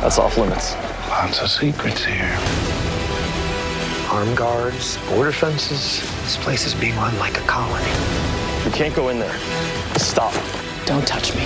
That's off limits. Lots of secrets here. Armed guards, border fences. This place is being run like a colony. You can't go in there. Stop. Don't touch me.